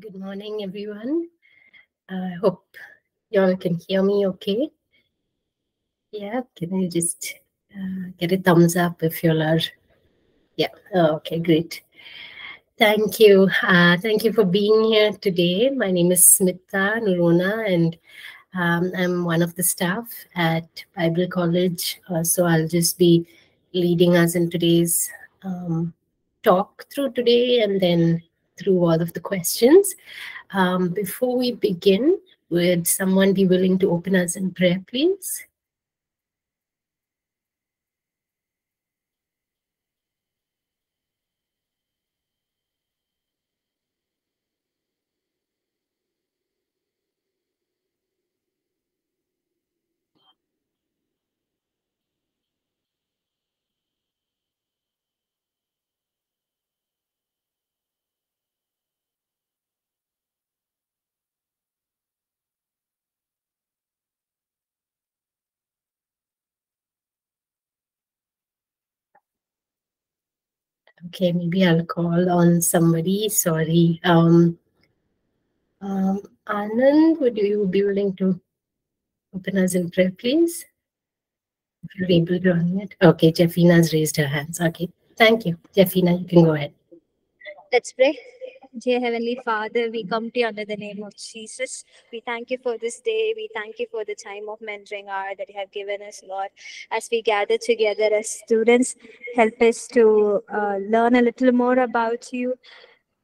Good morning, everyone. I hope y'all can hear me okay. Yeah, can I just uh, get a thumbs up if y'all are? Yeah, oh, okay, great. Thank you. Uh, thank you for being here today. My name is Smita Nurona, and um, I'm one of the staff at Bible College. Uh, so I'll just be leading us in today's um, talk through today and then through all of the questions. Um, before we begin, would someone be willing to open us in prayer, please? Okay, maybe I'll call on somebody. Sorry. Um, um, Anand, would you be willing to open us in prayer, please? If you're able to unmute. Okay, Jeffina's raised her hands. Okay, thank you. Jeffina, you can go ahead. Let's pray. Dear Heavenly Father, we come to you under the name of Jesus. We thank you for this day. We thank you for the time of mentoring hour that you have given us, Lord. As we gather together as students, help us to uh, learn a little more about you.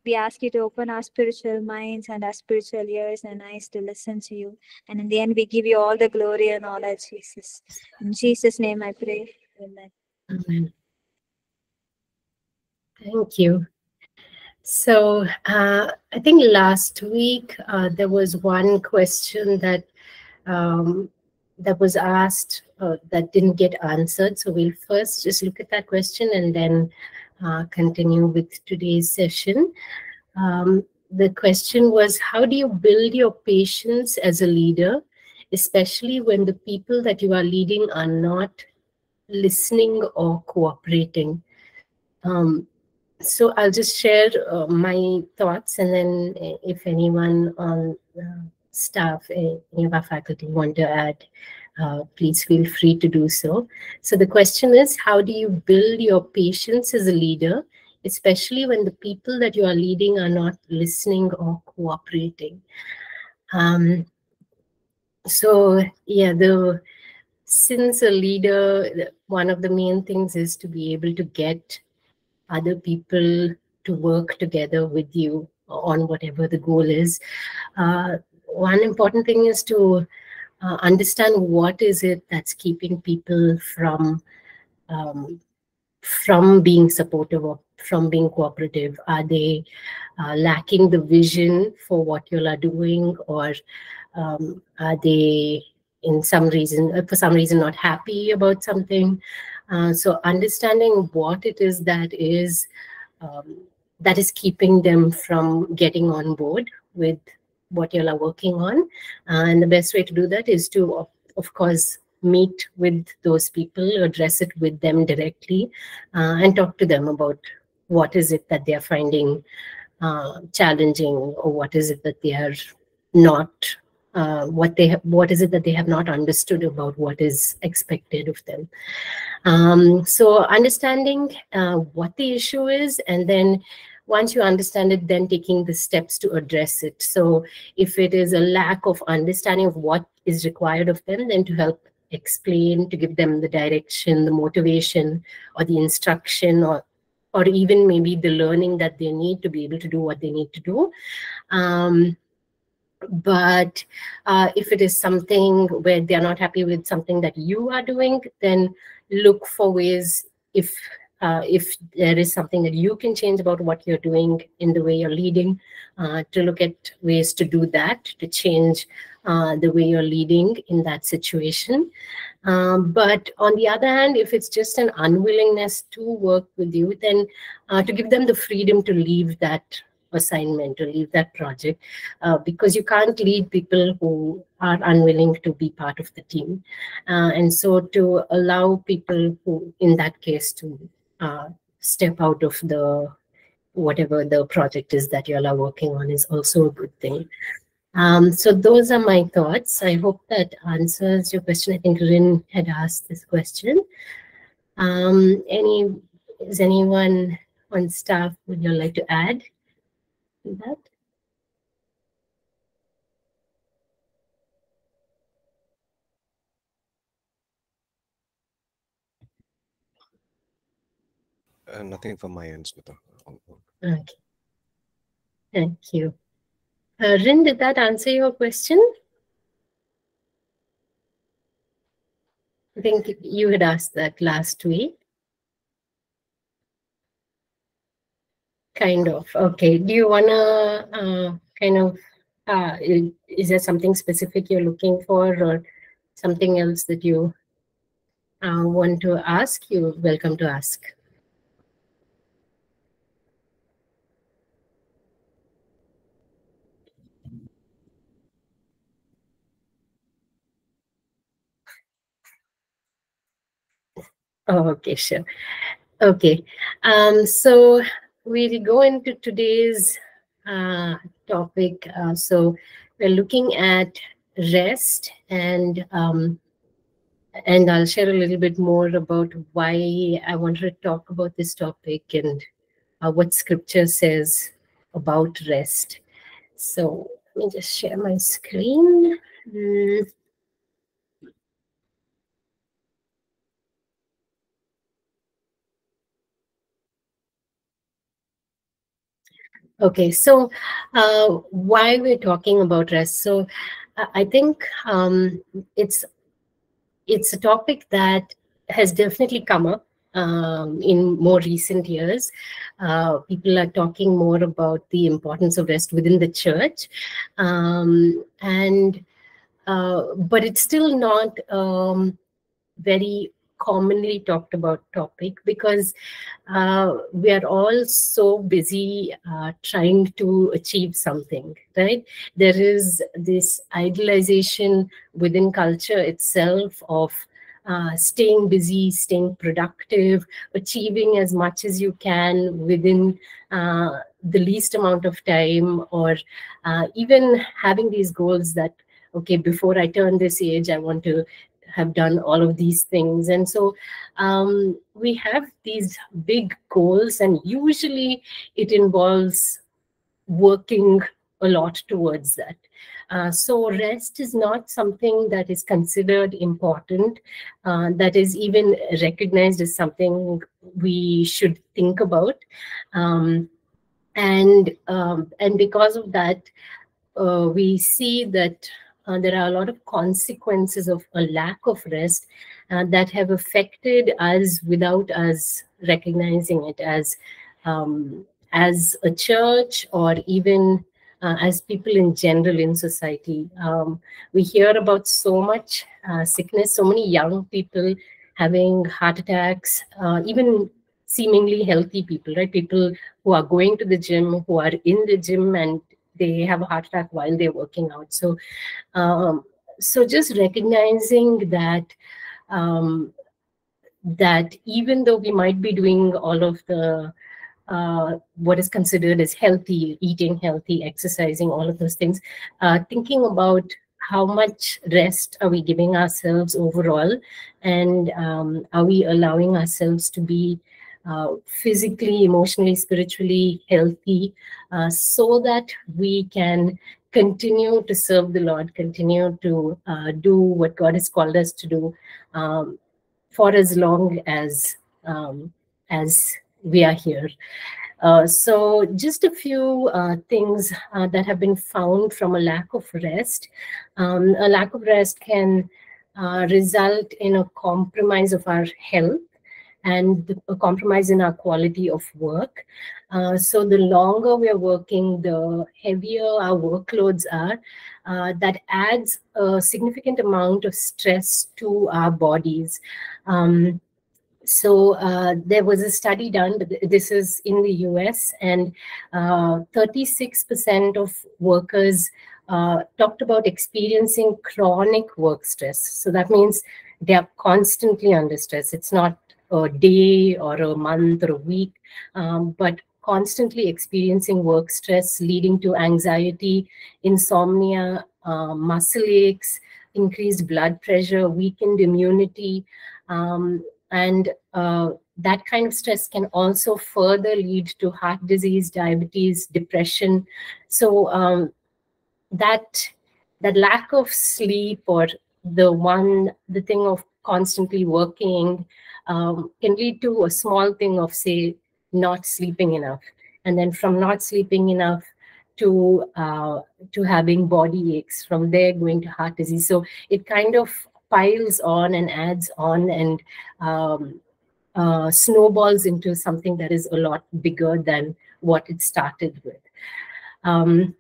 We ask you to open our spiritual minds and our spiritual ears and eyes to listen to you. And in the end, we give you all the glory and all honor, Jesus. In Jesus' name I pray. Amen. Amen. Thank you. So uh, I think last week uh, there was one question that um, that was asked uh, that didn't get answered. So we'll first just look at that question and then uh, continue with today's session. Um, the question was, how do you build your patience as a leader, especially when the people that you are leading are not listening or cooperating? Um, so I'll just share uh, my thoughts, and then uh, if anyone on uh, staff, any of our faculty want to add, uh, please feel free to do so. So the question is, how do you build your patience as a leader, especially when the people that you are leading are not listening or cooperating? Um, so yeah, the since a leader, one of the main things is to be able to get other people to work together with you on whatever the goal is. Uh, one important thing is to uh, understand what is it that's keeping people from um, from being supportive or from being cooperative. Are they uh, lacking the vision for what you are doing, or um, are they in some reason for some reason not happy about something? Uh, so understanding what it is that is um, that is keeping them from getting on board with what you are working on, and the best way to do that is to, of, of course, meet with those people, address it with them directly, uh, and talk to them about what is it that they are finding uh, challenging, or what is it that they are not uh, what they what is it that they have not understood about what is expected of them. Um, so understanding uh, what the issue is, and then once you understand it, then taking the steps to address it. So if it is a lack of understanding of what is required of them, then to help explain, to give them the direction, the motivation, or the instruction, or or even maybe the learning that they need to be able to do what they need to do. Um, but uh, if it is something where they're not happy with something that you are doing then look for ways if uh, if there is something that you can change about what you're doing in the way you're leading uh, to look at ways to do that to change uh, the way you're leading in that situation. Um, but on the other hand if it's just an unwillingness to work with you then uh, to give them the freedom to leave that assignment or leave that project uh, because you can't lead people who are unwilling to be part of the team. Uh, and so to allow people who, in that case, to uh, step out of the whatever the project is that you all are working on is also a good thing. Um, so those are my thoughts. I hope that answers your question. I think Rin had asked this question. Um, any is anyone on staff would you like to add to that? Uh, nothing from my end, Smita. Okay. Thank you. Uh, Rin, did that answer your question? I think you had asked that last week. Kind of. Okay. Do you want to uh, kind of, uh, is there something specific you're looking for or something else that you uh, want to ask? You're welcome to ask. Oh, okay, sure. Okay, um, so we'll go into today's uh, topic. Uh, so we're looking at rest and um, and I'll share a little bit more about why I wanted to talk about this topic and uh, what scripture says about rest. So let me just share my screen. Mm. Okay, so uh, why we're talking about rest? So I think um, it's it's a topic that has definitely come up um, in more recent years. Uh, people are talking more about the importance of rest within the church, um, and uh, but it's still not um, very commonly talked about topic because uh, we are all so busy uh, trying to achieve something right? There is this idealization within culture itself of uh, staying busy, staying productive, achieving as much as you can within uh, the least amount of time, or uh, even having these goals that, okay, before I turn this age, I want to have done all of these things. And so um, we have these big goals, and usually it involves working a lot towards that. Uh, so rest is not something that is considered important, uh, that is even recognized as something we should think about. Um, and, um, and because of that, uh, we see that uh, there are a lot of consequences of a lack of rest uh, that have affected us without us recognizing it as um, as a church or even uh, as people in general in society. Um, we hear about so much uh, sickness, so many young people having heart attacks, uh, even seemingly healthy people, right? People who are going to the gym, who are in the gym and they have a heart attack while they're working out. So, um, so just recognizing that um, that even though we might be doing all of the uh, what is considered as healthy, eating healthy, exercising, all of those things, uh, thinking about how much rest are we giving ourselves overall, and um, are we allowing ourselves to be physically, emotionally, spiritually healthy, uh, so that we can continue to serve the Lord, continue to uh, do what God has called us to do um, for as long as um, as we are here. Uh, so just a few uh, things uh, that have been found from a lack of rest. Um, a lack of rest can result in a compromise of our health and a compromise in our quality of work. Uh, so the longer we are working, the heavier our workloads are. Uh, that adds a significant amount of stress to our bodies. Um, so uh, there was a study done, this is in the US, and 36% uh, of workers uh, talked about experiencing chronic work stress. So that means they are constantly under stress. It's not a day or a month or a week, um, but constantly experiencing work stress leading to anxiety, insomnia, uh, muscle aches, increased blood pressure, weakened immunity, um, and uh, that kind of stress can also further lead to heart disease, diabetes, depression. So um, that that lack of sleep or the one the thing of constantly working um, can lead to a small thing of say not sleeping enough. And then from not sleeping enough to uh, to having body aches from there going to heart disease. So it kind of piles on and adds on and um, uh, snowballs into something that is a lot bigger than what it started with. Um,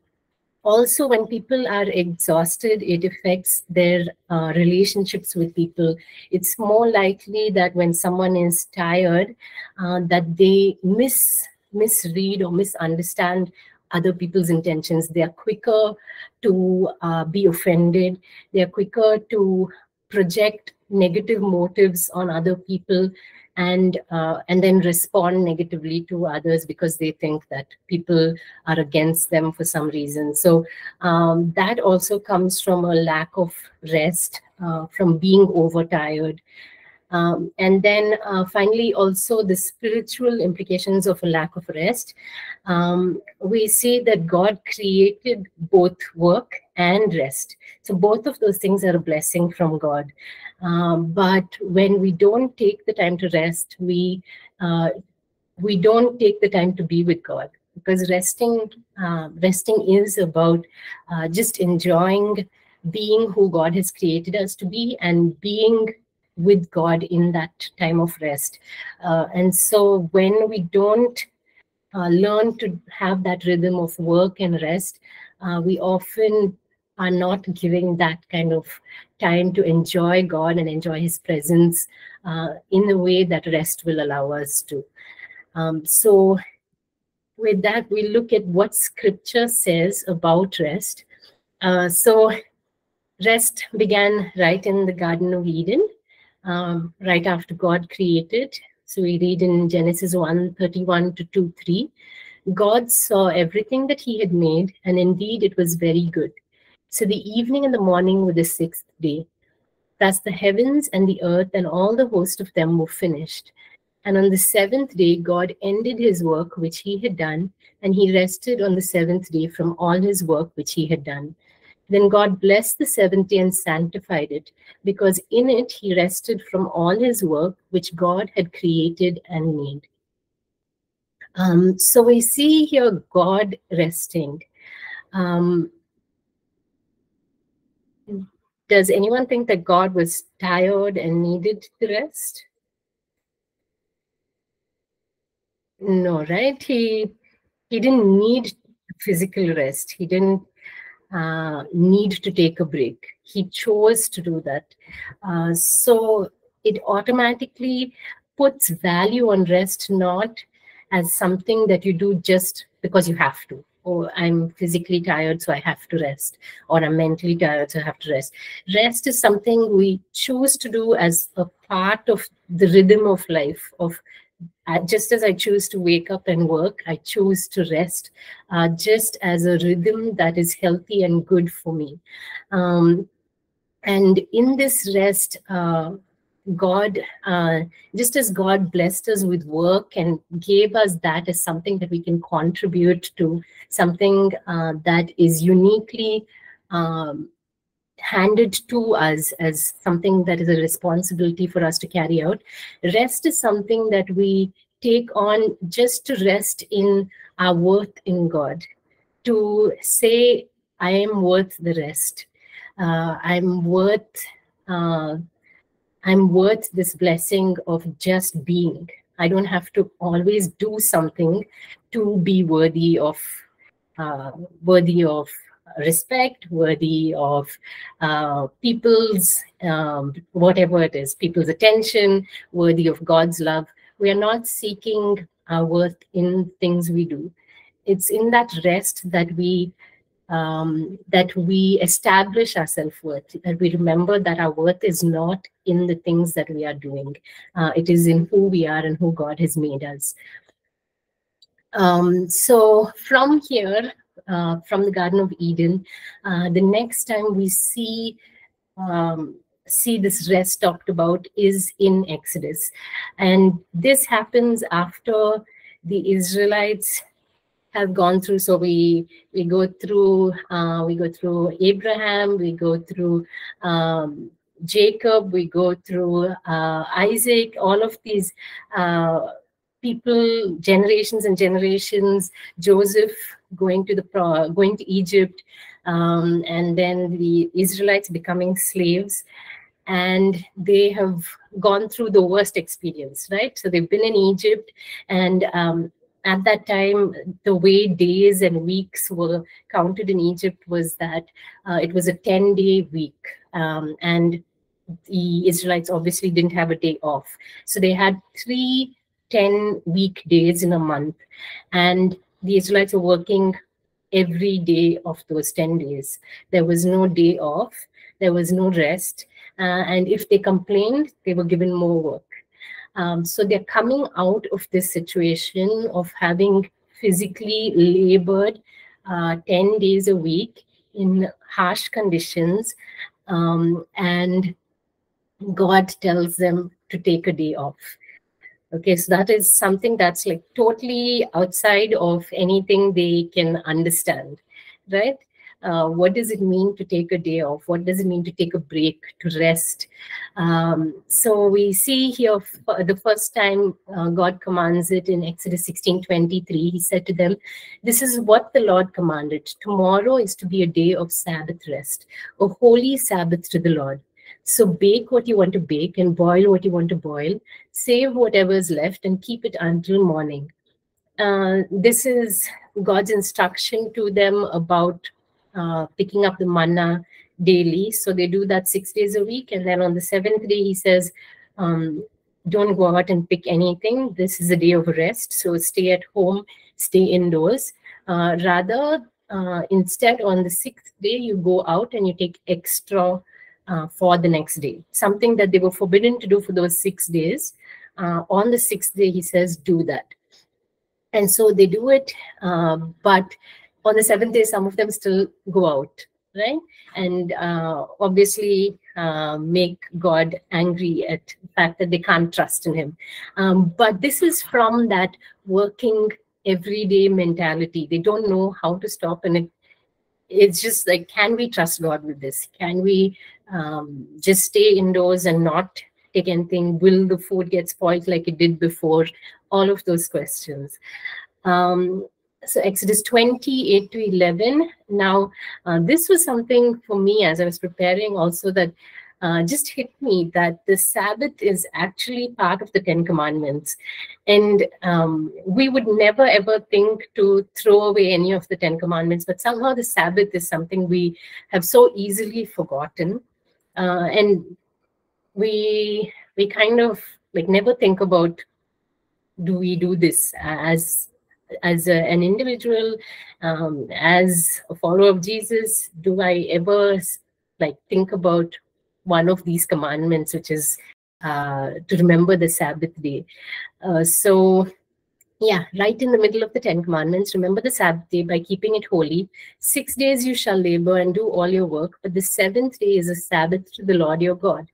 also when people are exhausted it affects their uh, relationships with people. It's more likely that when someone is tired uh, that they miss misread or misunderstand other people's intentions. They are quicker to uh, be offended. They are quicker to project negative motives on other people and uh, and then respond negatively to others because they think that people are against them for some reason. So um, that also comes from a lack of rest uh, from being overtired. Um, and then uh, finally also the spiritual implications of a lack of rest. Um, we see that god created both work and rest so both of those things are a blessing from god um, but when we don't take the time to rest, we uh, we don't take the time to be with God because resting uh, resting is about uh, just enjoying being who God has created us to be and being with God in that time of rest. Uh, and so when we don't uh, learn to have that rhythm of work and rest, we often are not giving that kind of time to enjoy God and enjoy His presence uh, in a way that rest will allow us to. Um, so, with that, we look at what Scripture says about rest. Uh, so, rest began right in the Garden of Eden, um, right after God created. So, we read in Genesis 1 31 to 2 3. God saw everything that He had made, and indeed it was very good. So the evening and the morning were the sixth day. Thus the heavens and the earth and all the host of them were finished. And on the seventh day, God ended his work which he had done, and he rested on the seventh day from all his work which he had done. Then God blessed the seventh day and sanctified it, because in it he rested from all his work which God had created and made. Um, so we see here God resting. Um, does anyone think that God was tired and needed the rest? No, right? He he didn't need physical rest. He didn't uh, need to take a break. He chose to do that. Uh, so it automatically puts value on rest not as something that you do just because you have to oh, I'm physically tired, so I have to rest, or I'm mentally tired, so I have to rest. Rest is something we choose to do as a part of the rhythm of life, of uh, just as I choose to wake up and work, I choose to rest uh, just as a rhythm that is healthy and good for me. Um, and in this rest, uh, God, uh, just as God blessed us with work and gave us that as something that we can contribute to, something uh, that is uniquely um, handed to us as something that is a responsibility for us to carry out. Rest is something that we take on just to rest in our worth in God, to say, I am worth the rest. Uh, I'm worth uh, I'm worth this blessing of just being. I don't have to always do something to be worthy of uh, worthy of respect, worthy of uh, people's um, whatever it is, people's attention, worthy of God's love. We are not seeking our worth in things we do. It's in that rest that we um, that we establish our self-worth, that we remember that our worth is not in the things that we are doing. Uh, it is in who we are and who God has made us. Um, so from here, uh, from the Garden of Eden, uh, the next time we see um, see this rest talked about is in Exodus, and this happens after the Israelites have gone through. So we we go through uh, we go through Abraham, we go through um, Jacob, we go through uh, Isaac. All of these uh, people, generations and generations. Joseph going to the going to Egypt, um, and then the Israelites becoming slaves and they have gone through the worst experience, right? So they've been in Egypt, and um, at that time, the way days and weeks were counted in Egypt was that uh, it was a 10 day week. Um, and the Israelites obviously didn't have a day off. So they had three 10 week days in a month. And the Israelites were working every day of those 10 days. There was no day off, there was no rest. Uh, and if they complained, they were given more work. Um, so they're coming out of this situation of having physically labored uh, 10 days a week in harsh conditions. Um, and God tells them to take a day off. Okay, so that is something that's like totally outside of anything they can understand, right? Uh, what does it mean to take a day off? What does it mean to take a break, to rest? Um, so we see here the first time uh, God commands it in Exodus 16 23. He said to them, This is what the Lord commanded. Tomorrow is to be a day of Sabbath rest, a holy Sabbath to the Lord. So bake what you want to bake and boil what you want to boil. Save whatever is left and keep it until morning. Uh, this is God's instruction to them about uh, picking up the manna daily. So they do that six days a week. And then on the seventh day, he says, um, don't go out and pick anything. This is a day of rest. So stay at home, stay indoors. Uh, rather, uh, instead, on the sixth day, you go out and you take extra uh, for the next day. Something that they were forbidden to do for those six days. Uh, on the sixth day, he says, do that. And so they do it, uh, but on the seventh day, some of them still go out, right? And uh, obviously uh, make God angry at the fact that they can't trust in Him. Um, but this is from that working everyday mentality. They don't know how to stop, and it, it's just like, can we trust God with this? Can we um, just stay indoors and not take anything? Will the food get spoiled like it did before? All of those questions. Um, so Exodus 28 to 11. Now, uh, this was something for me as I was preparing also that uh, just hit me that the Sabbath is actually part of the Ten Commandments. And um, we would never ever think to throw away any of the Ten Commandments, but somehow the Sabbath is something we have so easily forgotten. Uh, and we we kind of like never think about do we do this as as a, an individual, um, as a follower of Jesus, do I ever like think about one of these commandments, which is uh, to remember the Sabbath day? Uh, so, yeah, right in the middle of the Ten Commandments, remember the Sabbath day by keeping it holy. Six days you shall labor and do all your work, but the seventh day is a Sabbath to the Lord your God.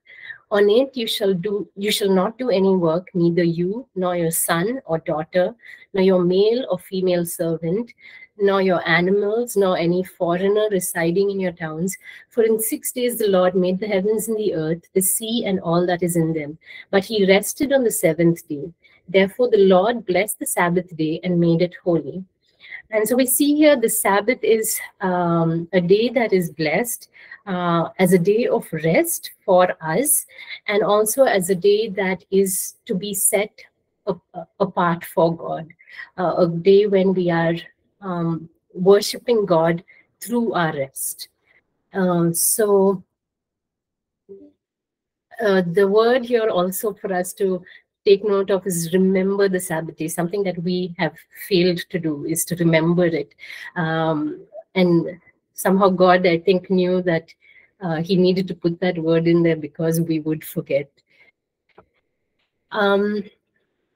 On it you shall do you shall not do any work, neither you nor your son or daughter, nor your male or female servant, nor your animals, nor any foreigner residing in your towns. For in six days the Lord made the heavens and the earth, the sea, and all that is in them. But he rested on the seventh day. Therefore the Lord blessed the Sabbath day and made it holy. And so we see here the Sabbath is um, a day that is blessed uh, as a day of rest for us, and also as a day that is to be set apart for God, uh, a day when we are um, worshiping God through our rest. Uh, so uh, the word here also for us to take note of is remember the Sabbath day. Something that we have failed to do is to remember it. Um, and somehow God, I think, knew that uh, he needed to put that word in there because we would forget. Um,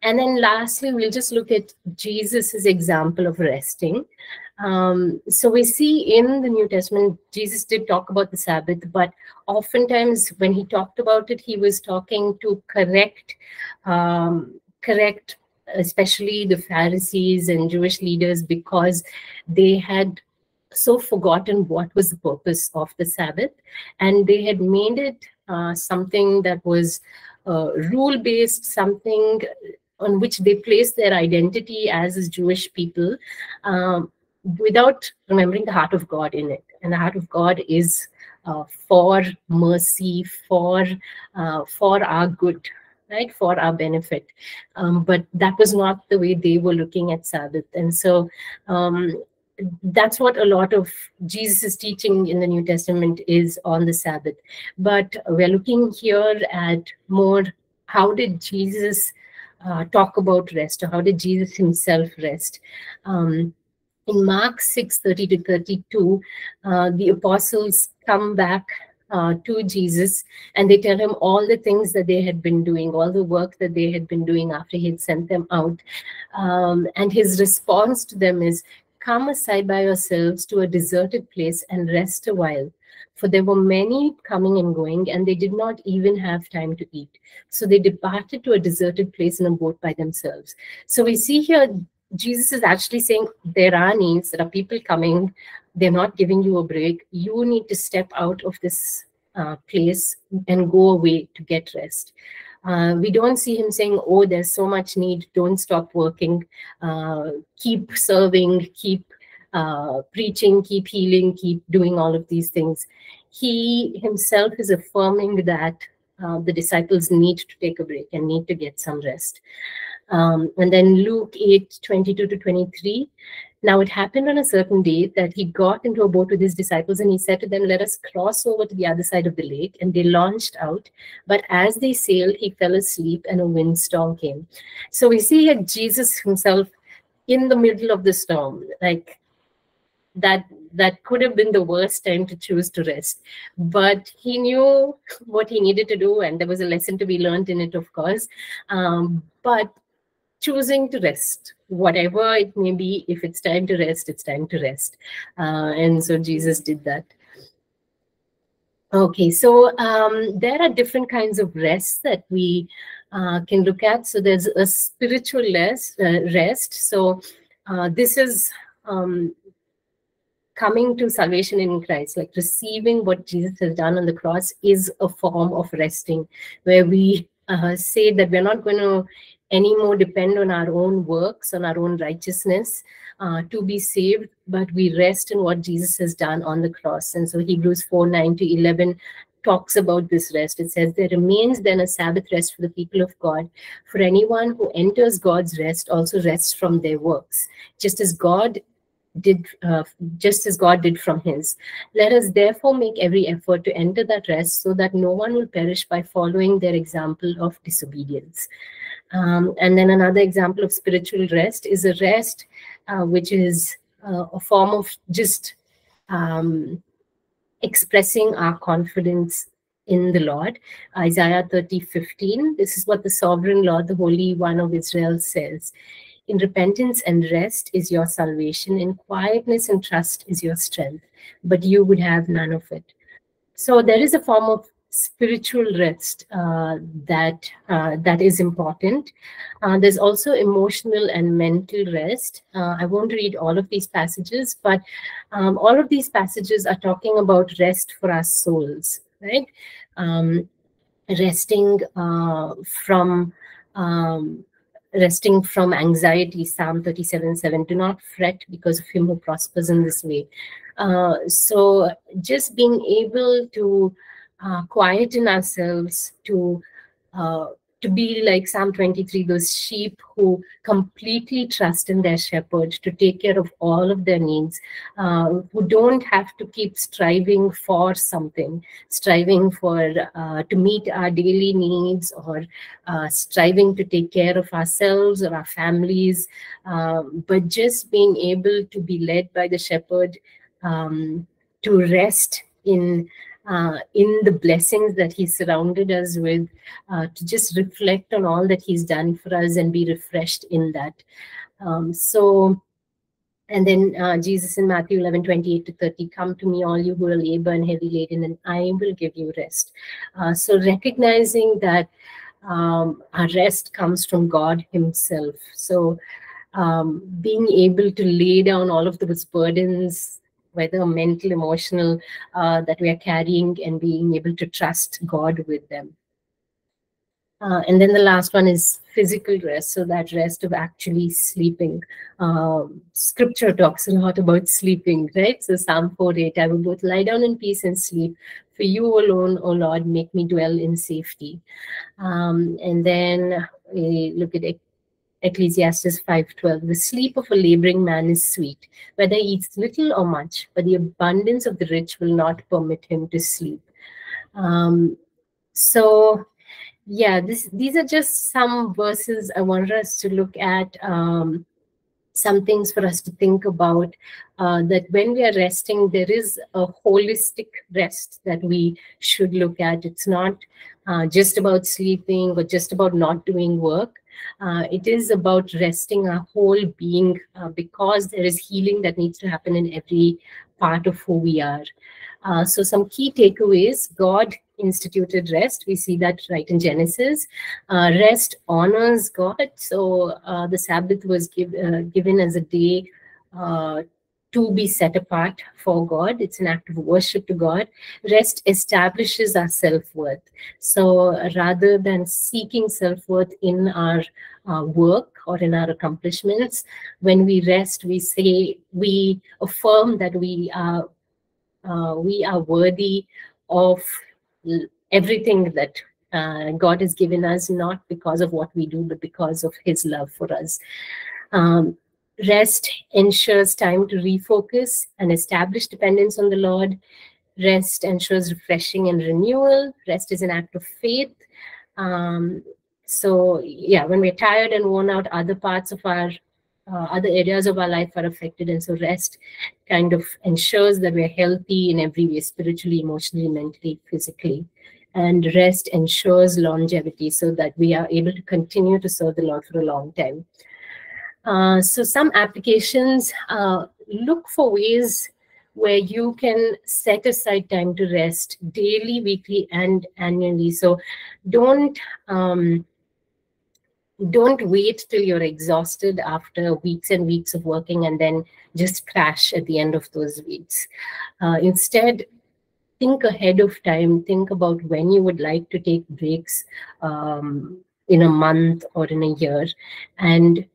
And then lastly, we'll just look at Jesus's example of resting. Um, so we see in the New Testament, Jesus did talk about the Sabbath, but oftentimes when he talked about it, he was talking to correct, um, correct, especially the Pharisees and Jewish leaders, because they had so forgotten what was the purpose of the Sabbath, and they had made it uh, something that was uh, rule based, something on which they placed their identity as Jewish people. Um, without remembering the heart of God in it. And the heart of God is uh, for mercy, for uh, for our good, right, for our benefit. Um, but that was not the way they were looking at Sabbath, and so. Um, that's what a lot of Jesus' teaching in the New Testament is on the Sabbath. But we're looking here at more how did Jesus uh, talk about rest, or how did Jesus himself rest? Um, in Mark 6 30 to 32, uh, the apostles come back uh, to Jesus and they tell him all the things that they had been doing, all the work that they had been doing after he had sent them out. Um, and his response to them is, Come aside by yourselves to a deserted place and rest a while. For there were many coming and going, and they did not even have time to eat. So they departed to a deserted place in a boat by themselves. So we see here Jesus is actually saying there are needs, there are people coming, they're not giving you a break. You need to step out of this uh, place and go away to get rest. Uh, we don't see him saying, Oh, there's so much need, don't stop working, uh, keep serving, keep uh, preaching, keep healing, keep doing all of these things. He himself is affirming that uh, the disciples need to take a break and need to get some rest. Um, and then Luke 8 22 to 23. Now it happened on a certain day that he got into a boat with his disciples and he said to them, Let us cross over to the other side of the lake. And they launched out. But as they sailed, he fell asleep and a windstorm came. So we see here Jesus himself in the middle of the storm. Like that that could have been the worst time to choose to rest but he knew what he needed to do and there was a lesson to be learned in it of course um, but choosing to rest. Whatever it may be if it's time to rest it's time to rest. Uh, and so jesus did that. Okay so um, there are different kinds of rest that we uh, can look at. So there's a spiritual rest, uh, rest. so uh, this is um, coming to salvation in Christ, like receiving what Jesus has done on the cross, is a form of resting, where we uh, say that we're not going to anymore depend on our own works, on our own righteousness uh, to be saved, but we rest in what Jesus has done on the cross. And so Hebrews 4 9 to 11 talks about this rest. It says, There remains then a Sabbath rest for the people of God. For anyone who enters God's rest also rests from their works, just as God did uh, just as God did from his. Let us therefore make every effort to enter that rest so that no one will perish by following their example of disobedience. Um, and then another example of spiritual rest is a rest uh, which is uh, a form of just um, expressing our confidence in the Lord. Isaiah 30 15. This is what the sovereign Lord, the Holy One of Israel, says. In repentance and rest is your salvation, in quietness and trust is your strength, but you would have none of it. So there is a form of spiritual rest uh, that uh, that is important. Uh, there's also emotional and mental rest. Uh, I won't read all of these passages, but um, all of these passages are talking about rest for our souls, right? Um, resting uh, from um, resting from anxiety. Psalm 37 7. Do not fret because of him who prospers in this way. Uh, so just being able to uh, quieten ourselves to uh, to be like Psalm 23, those sheep who completely trust in their shepherd to take care of all of their needs, uh, who don't have to keep striving for something, striving for uh, to meet our daily needs or uh, striving to take care of ourselves or our families, um, but just being able to be led by the shepherd um, to rest in uh, in the blessings that He surrounded us with, uh, to just reflect on all that He's done for us and be refreshed in that. Um, so, and then uh, Jesus in Matthew 11, 28 to 30, come to me, all you who are labor and heavy laden, and I will give you rest. Uh, so, recognizing that um, our rest comes from God Himself. So, um, being able to lay down all of those burdens, whether mental, emotional, uh, that we are carrying, and being able to trust God with them. Uh, and then the last one is physical rest, so that rest of actually sleeping. Um, scripture talks a lot about sleeping, right? So Psalm 48, I will both lie down in peace and sleep. For you alone, O Lord, make me dwell in safety. Um, and then we look at Ecclesiastes 5:12. The sleep of a laboring man is sweet, whether he eats little or much, but the abundance of the rich will not permit him to sleep. Um, so yeah, this, these are just some verses I wanted us to look at. Um, some things for us to think about uh, that when we are resting, there is a holistic rest that we should look at. It's not uh, just about sleeping or just about not doing work. Uh, it is about resting our whole being uh, because there is healing that needs to happen in every part of who we are. Uh, so some key takeaways, God instituted rest. We see that right in Genesis. Uh, rest honors God. So uh, the Sabbath was give, uh, given as a day uh, to be set apart for God. It's an act of worship to God. Rest establishes our self worth. So rather than seeking self worth in our uh, work or in our accomplishments, when we rest, we say, we affirm that we are. Uh, we are worthy of everything that uh, God has given us, not because of what we do, but because of His love for us. Um, rest ensures time to refocus and establish dependence on the Lord. Rest ensures refreshing and renewal. Rest is an act of faith. Um, so, yeah, when we're tired and worn out, other parts of our uh, other areas of our life are affected. And so rest kind of ensures that we're healthy in every way, spiritually, emotionally, mentally, physically. And rest ensures longevity so that we are able to continue to serve the Lord for a long time. Uh, so some applications, uh, look for ways where you can set aside time to rest daily, weekly, and annually. So don't um, don't wait till you're exhausted after weeks and weeks of working and then just crash at the end of those weeks. Uh, instead, think ahead of time. Think about when you would like to take breaks um, in a month or in a year and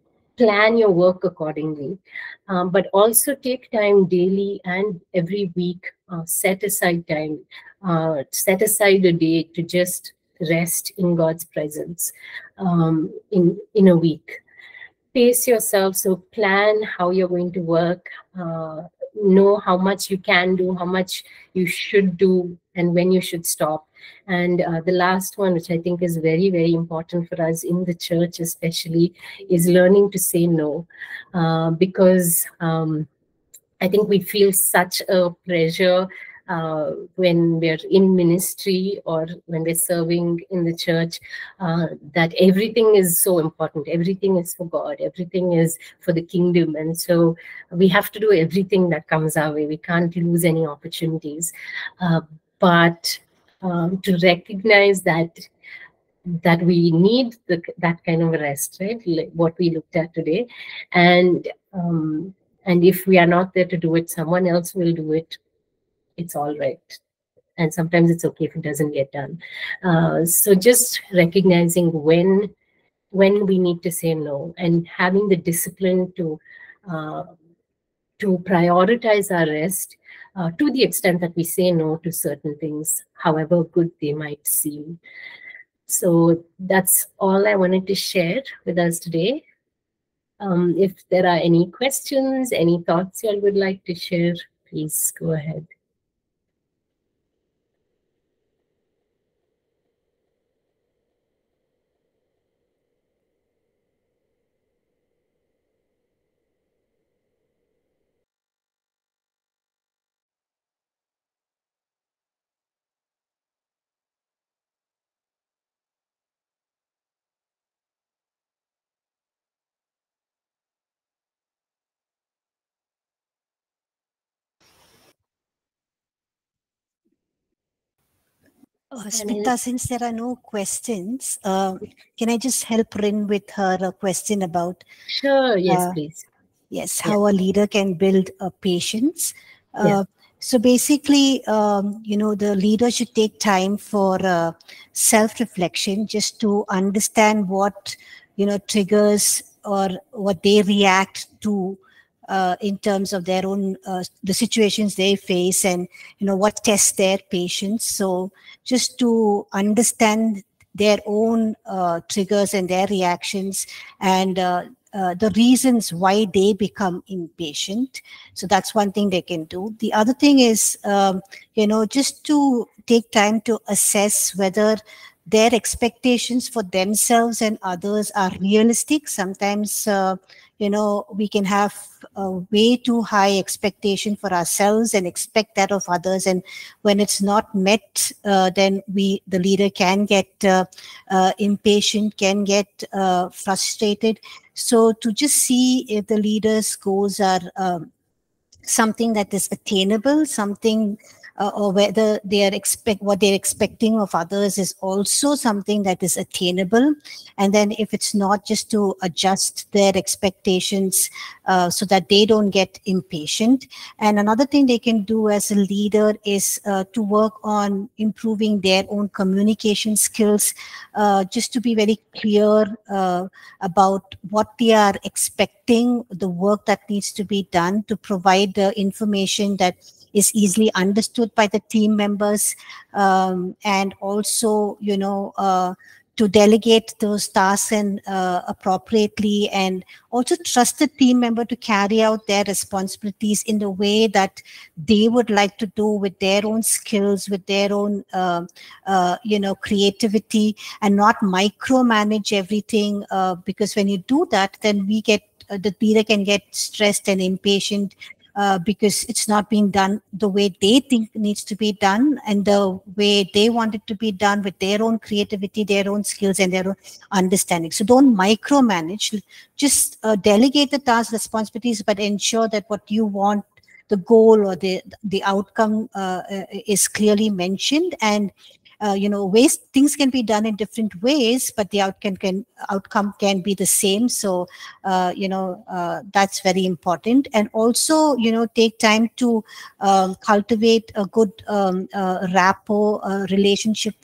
plan your work accordingly. Um, but also take time daily and every week, uh, set aside time, uh, set aside a day to just rest in God's presence um, in, in a week. Pace yourself, so plan how you're going to work, uh, know how much you can do, how much you should do, and when you should stop. And uh, the last one, which I think is very, very important for us in the church, especially, is learning to say no. Uh, because um, I think we feel such a pressure uh, when we're in ministry or when we're serving in the church, uh, that everything is so important. Everything is for God. Everything is for the kingdom. And so we have to do everything that comes our way. We can't lose any opportunities. Uh, but um, to recognize that that we need the, that kind of rest, right? Like what we looked at today, and um, and if we are not there to do it, someone else will do it. It's all right. And sometimes it's okay if it doesn't get done. Uh, so just recognizing when when we need to say no and having the discipline to uh, to prioritize our rest uh, to the extent that we say no to certain things however good they might seem. So that's all i wanted to share with us today. Um, if there are any questions any thoughts you all would like to share please go ahead Uh, Smita, since there are no questions, uh, can I just help Rin with her uh, question about? Sure, yes, uh, please. Yes, Yeah. how a leader can build a patience. Yeah. Uh, so basically, um, you know, the leader should take time for uh, self-reflection, just to understand what you know triggers or what they react to uh, in terms of their own uh, the situations they face, and you know what tests their patience. So just to understand their own uh, triggers and their reactions and uh, uh, the reasons why they become impatient. So that's one thing they can do. The other thing is, um, you know, just to take time to assess whether their expectations for themselves and others are realistic. Sometimes, uh, you know, we can have a way too high expectation for ourselves and expect that of others. And when it's not met, uh, then we, the leader can get uh, uh, impatient, can get uh, frustrated. So to just see if the leader's goals are um, something that is attainable, something uh, or whether they are expect what they're expecting of others is also something that is attainable. And then if it's not just to adjust their expectations uh, so that they don't get impatient. And another thing they can do as a leader is uh, to work on improving their own communication skills uh, just to be very clear uh, about what they are expecting the work that needs to be done to provide the information that is easily understood by the team members um, and also you know uh, to delegate those tasks and uh, appropriately and also trust the team member to carry out their responsibilities in the way that they would like to do with their own skills with their own uh, uh, you know creativity and not micromanage everything uh, because when you do that then we get uh, the leader can get stressed and impatient uh, because it's not being done the way they think needs to be done and the way they want it to be done with their own creativity, their own skills, and their own understanding. So don't micromanage. Just uh, delegate the tasks, responsibilities, but ensure that what you want, the goal or the the outcome uh, uh, is clearly mentioned and uh, you know ways things can be done in different ways but the outcome can outcome can be the same. So uh, you know uh, that's very important. And also you know take time to um, cultivate a good um, uh, rapport uh, relationship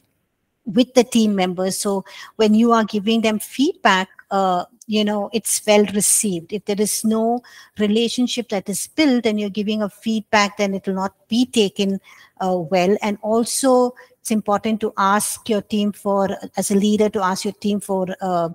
with the team members. So when you are giving them feedback uh, you know it's well received. If there is no relationship that is built and you're giving a feedback then it will not be taken uh, well. And also it's important to ask your team for as a leader to ask your team for uh,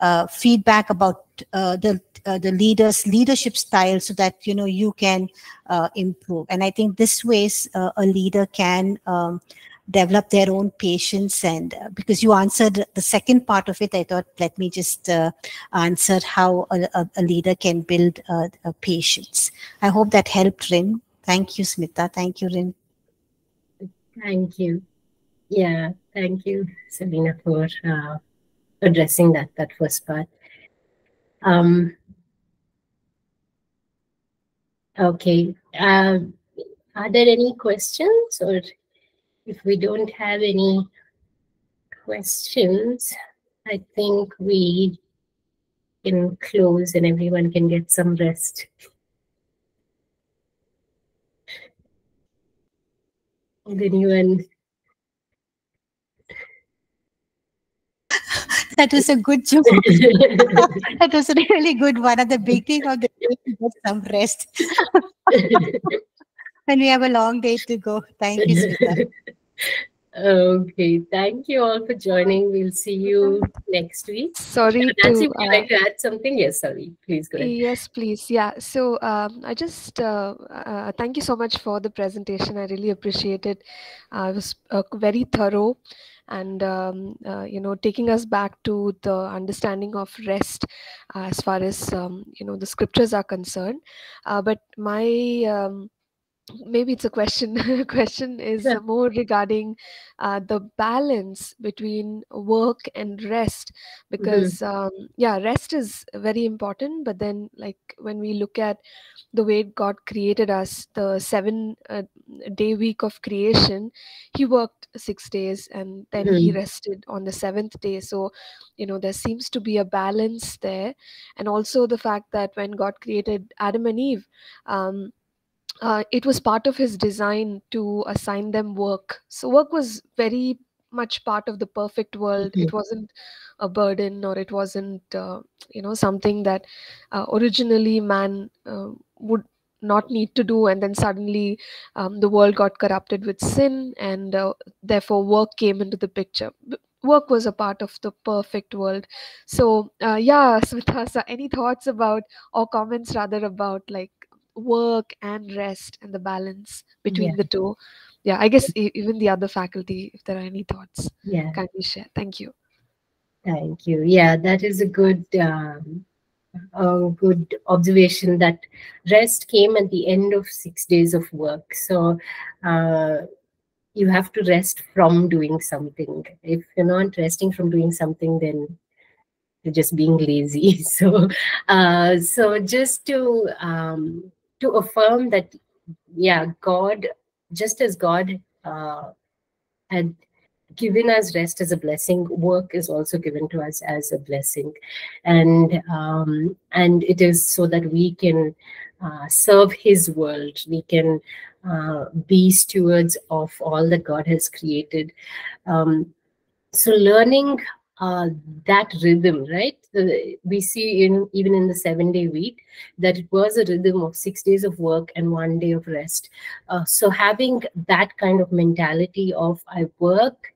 uh, feedback about uh, the uh, the leader's leadership style so that you know you can uh, improve. And i think this ways uh, a leader can um, develop their own patience and uh, because you answered the second part of it i thought let me just uh, answer how a, a, leader can build uh, a patience. I hope that helped rin. Thank you smita. Thank you rin. Thank you. Yeah, thank you, Selena, for uh, addressing that that first part. Um, okay. Uh, are there any questions, or if we don't have any questions, I think we can close and everyone can get some rest. Did anyone that was a good joke that was a really good one at the beginning of the day to get some rest and we have a long day to go thank you smita Okay, thank you all for joining. We'll see you next week. Sorry Nancy, to. would you uh, like to add something? Yes, sorry. Please go ahead. Yes, please. Yeah. So um, I just uh, uh, thank you so much for the presentation. I really appreciate it. Uh, it was uh, very thorough and um, uh, you know taking us back to the understanding of rest uh, as far as um, you know the scriptures are concerned. Uh, but my um, maybe it's a question question is Sure. more regarding uh, the balance between work and rest because um, yeah rest is very important but then like when we look at the way god created us the seven uh, day week of creation he worked six days and then he Mhm. rested on the seventh day so you know there seems to be a balance there and also the fact that when god created adam and eve um, uh, it was part of his design to assign them work. So work was very much part of the perfect world. It wasn't a burden or it wasn't, uh, you know, something that uh, originally man uh, would not need to do, and then suddenly um, the world got corrupted with sin, and uh, therefore work came into the picture. Work was a part of the perfect world. So, uh, yeah, Smita, any thoughts about or comments rather about like work and rest and the balance between Yeah. the two yeah i guess even the other faculty if there are any thoughts Yeah. kindly share thank you Thank you. Yeah, that is a good, um, a good observation. That rest came at the end of six days of work. So uh, you have to rest from doing something. If you're not resting from doing something, then you're just being lazy. So, uh, so just to um, to affirm that, yeah, God, just as God uh, had given us rest as a blessing work is also given to us as a blessing. And um, and it is so that we can uh, serve his world. We can uh, be stewards of all that god has created. Um, so learning uh, that rhythm right? Uh, we see in even in the seven day week that it was a rhythm of six days of work and one day of rest. Uh, so having that kind of mentality of i work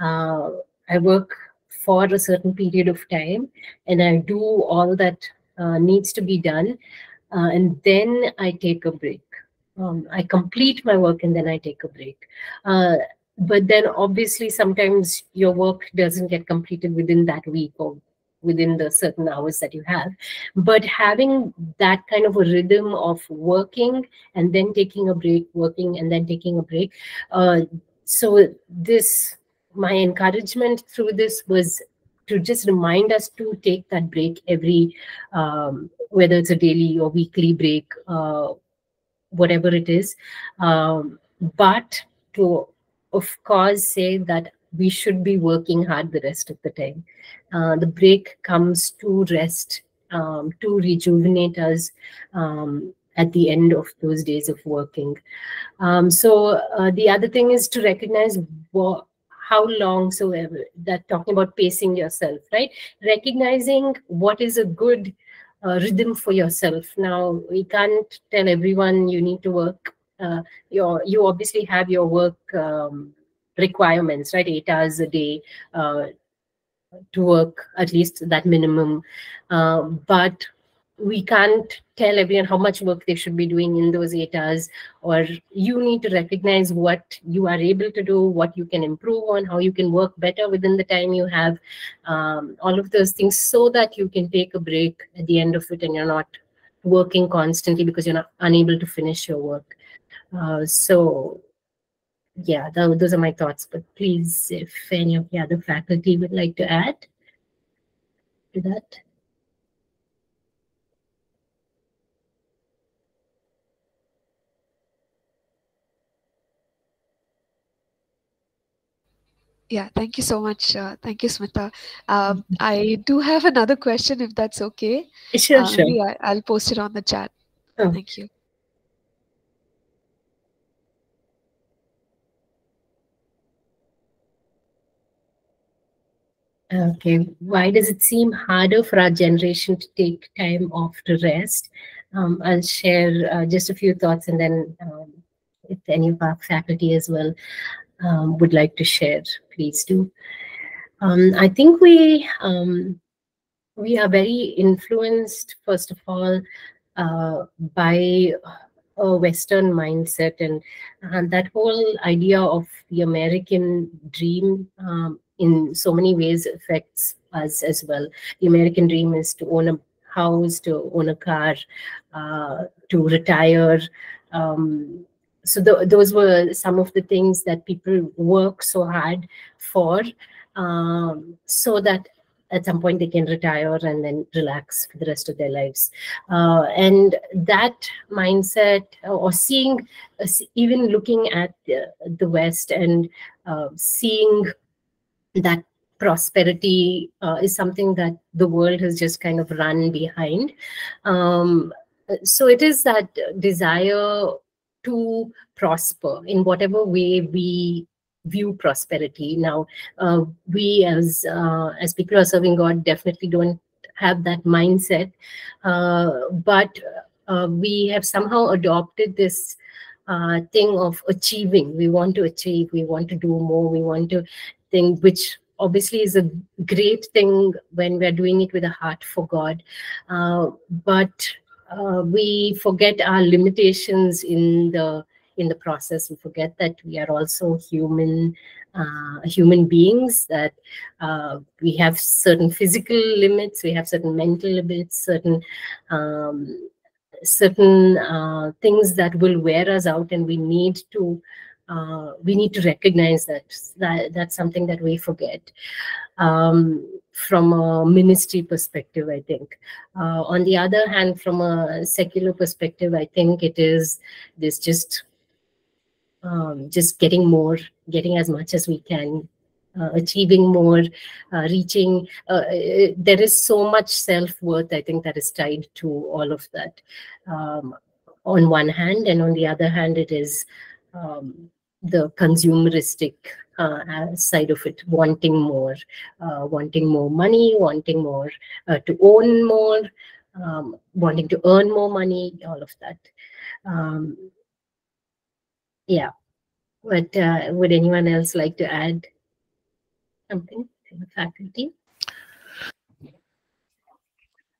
uh, i work for a certain period of time and i do all that uh, needs to be done uh, and then i take a break. Um, i complete my work and then i take a break but then obviously sometimes your work doesn't get completed within that week or within the certain hours that you have. But having that kind of a rhythm of working and then taking a break working and then taking a break uh, so this my encouragement through this was to just remind us to take that break every um, whether it's a daily or weekly break uh, whatever it is. Um, but to of course say that we should be working hard the rest of the time. Uh, the break comes to rest um, to rejuvenate us um, at the end of those days of working. Um, so uh, the other thing is to recognize what how long so uh, that talking about pacing yourself right? Recognizing what is a good uh, rhythm for yourself. Now we can't tell everyone you need to work uh, your you obviously have your work um, requirements right? Eight hours a day uh, to work at least that minimum. Um, but we can't tell everyone how much work they should be doing in those eight hours or you need to recognize what you are able to do what you can improve on how you can work better within the time you have um, all of those things so that you can take a break at the end of it and you're not working constantly because you're not unable to finish your work uh, so yeah tho- those are my thoughts but please if any of the other faculty would like to add to that. Yeah thank you so much uh, thank you smita. Um, i do have another question if that's okay. Sure Uh, sure. I, i'll post it on the chat. Oh. thank you Okay. Why does it seem harder for our generation to take time off to rest? Um, I'll share uh, just a few thoughts and then um, if any of our faculty as well um, would like to share, please do. Um, I think we um, we are very influenced, first of all, uh, by a Western mindset and, and that whole idea of the American dream um, in so many ways affects us as well. The American dream is to own a house, to own a car, uh, to retire. Um, so the, those were some of the things that people work so hard for um, so that at some point they can retire and then relax for the rest of their lives uh, and that mindset or seeing uh, even looking at the, the west and uh, seeing that prosperity uh, is something that the world has just kind of run behind um, so it is that desire to prosper in whatever way we view prosperity. Now, uh, we as uh, as people who are serving God definitely don't have that mindset, uh, but uh, we have somehow adopted this uh, thing of achieving. We want to achieve. We want to do more. We want to think, which obviously is a great thing when we're doing it with a heart for God, uh, but we forget our limitations in the in the process. We forget that we are also human uh, human beings that uh, we have certain physical limits we have certain mental limits certain um, certain uh, things that will wear us out and we need to uh, we need to recognize that, that that's something that we forget um, from a ministry perspective i think uh, on the other hand from a secular perspective i think it is this just um, just getting more, getting as much as we can, uh, achieving more, uh, reaching. Uh, there is so much self worth, I think, that is tied to all of that. Um, on one hand, and on the other hand, it is um, the consumeristic uh, side of it, wanting more, uh, wanting more money, wanting more uh, to own more, um, wanting to earn more money, all of that. Um, yeah. But uh, would anyone else like to add something to the faculty?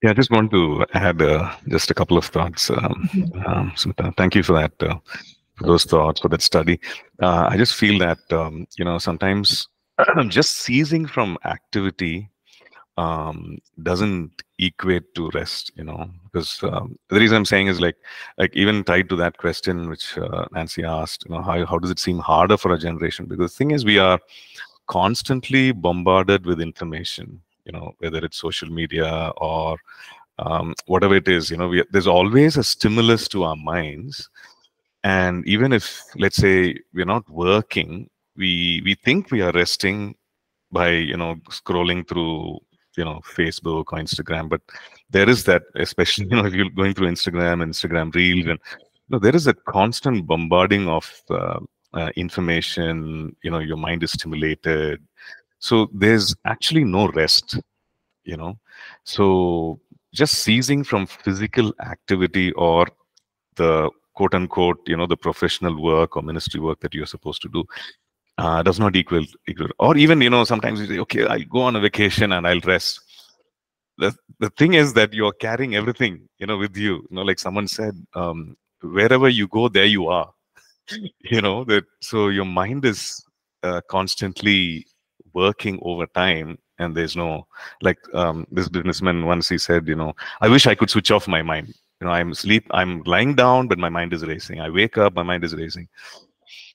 Yeah i just want to add uh, just a couple of thoughts um, um, Smita, thank you for that uh, for those thoughts for that study. Uh, i just feel that um, you know sometimes just ceasing from activity um, doesn't equate to rest you know because um, the reason i'm saying is like like even tied to that question which uh, nancy asked you know how, how does it seem harder for a generation? Because the thing is we are constantly bombarded with information you know whether it's social media or um, whatever it is you know we, there's always a stimulus to our minds and even if let's say we're not working we we think we are resting by you know scrolling through you know facebook or instagram. But there is that especially you know if you're going through instagram instagram reels and you know, there is a constant bombarding of uh, uh, information you know your mind is stimulated. So there's actually no rest you know. So just ceasing from physical activity or the quote unquote you know the professional work or ministry work that you're supposed to do uh, does not equal equal or even you know sometimes you say okay i'll go on a vacation and i'll rest. The, the thing is that you're carrying everything you know with you. You know like someone said um, wherever you go there you are. You know that so your mind is uh, constantly working over time and there's no like um, this businessman once he said you know i wish i could switch off my mind you know i'm sleep i'm lying down but my mind is racing i wake up my mind is racing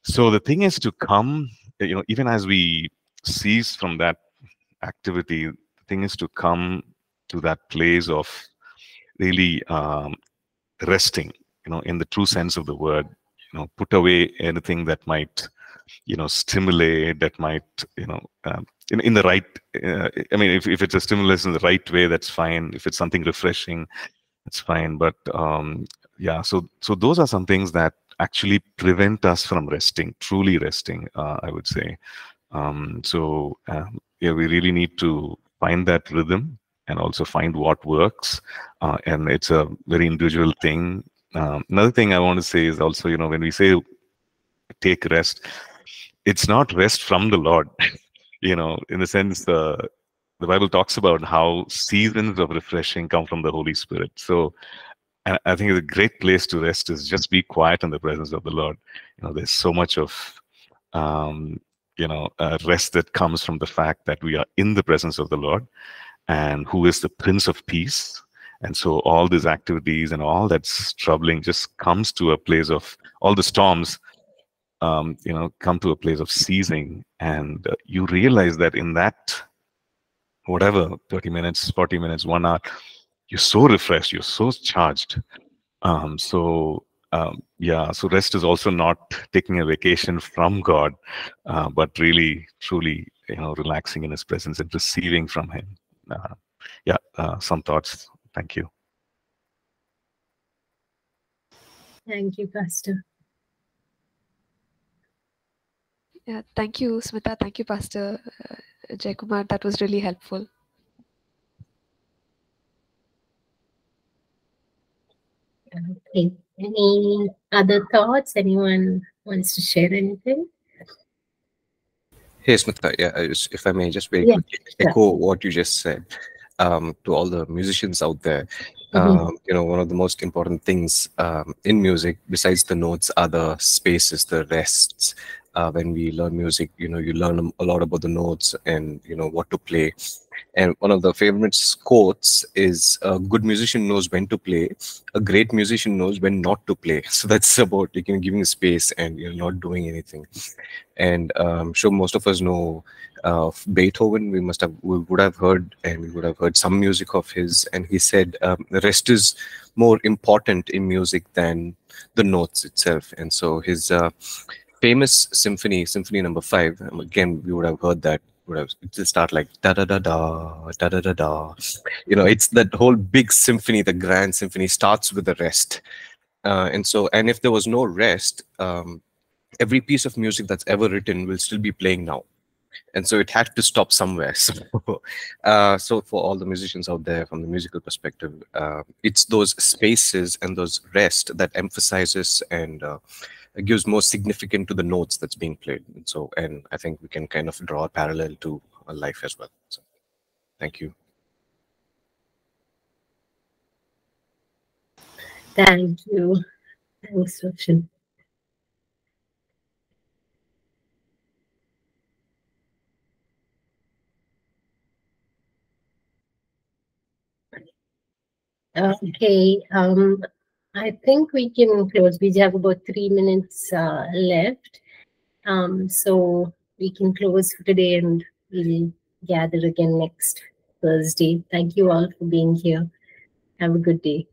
so the thing is to come, you know, even as we cease from that activity, the thing is to come to that place of really um, resting, you know, in the true sense of the word, you know, put away anything that might, you know, stimulate, that might, you know, um, in, in the right, uh, I mean, if, if it's a stimulus in the right way, that's fine. If it's something refreshing, that's fine. But um, yeah, so so those are some things that actually prevent us from resting, truly resting, uh, I would say. Um, so uh, yeah, we really need to find that rhythm and also find what works. Uh, and it's a very individual thing. Um, another thing I want to say is also, you know, when we say take rest, it's not rest from the Lord. you know, in the sense, uh, the Bible talks about how seasons of refreshing come from the Holy Spirit. So I think a great place to rest is just be quiet in the presence of the Lord. You know, there's so much of um, you know uh, rest that comes from the fact that we are in the presence of the Lord, and who is the Prince of Peace. And so all these activities and all that's troubling just comes to a place of all the storms um, you know come to a place of ceasing and uh, you realize that in that whatever 30 minutes 40 minutes one hour you're so refreshed you're so charged. Um, so um, yeah so rest is also not taking a vacation from god uh, but really truly you know relaxing in his presence and receiving from him. Uh, yeah uh, some thoughts. Thank you. Thank you, Pastor. Yeah, thank you, Smita. Thank you, Pastor. Uh, Jaykumar. That was really helpful. Okay. Any other thoughts? Anyone wants to share anything? Hey, Smita, yeah, just, if I may just very Yeah, quickly sure. echo what you just said um, to all the musicians out there. Mhm. Um, you know, one of the most important things um, in music, besides the notes, are the spaces, the rests. Uh, when we learn music, you know, you learn a lot about the notes and you know what to play. And one of the favorite quotes is: "A good musician knows when to play. A great musician knows when not to play." So that's about you know, giving space and you're not doing anything. And um, I'm sure most of us know of Beethoven. We must have, we would have heard, and we would have heard some music of his. And he said, um, the rest is more important in music than the notes itself. And so his uh, famous symphony, Symphony Number Five. um, Again, we would have heard that. Would have it start like da da da da da da da da. You know, it's that whole big symphony, the grand symphony, starts with the rest. Uh, and so, and if there was no rest, um, every piece of music that's ever written will still be playing now and so it had to stop somewhere so uh, so for all the musicians out there from the musical perspective uh, it's those spaces and those rest that emphasizes and uh, gives more significant to the notes that's being played and so and i think we can kind of draw a parallel to life as well so thank you Thank you. Thanks, Roshan. Okay, um, I think we can close. We have about three minutes uh, left. Um, so we can close for today and we'll gather again next Thursday. Thank you all for being here. Have a good day.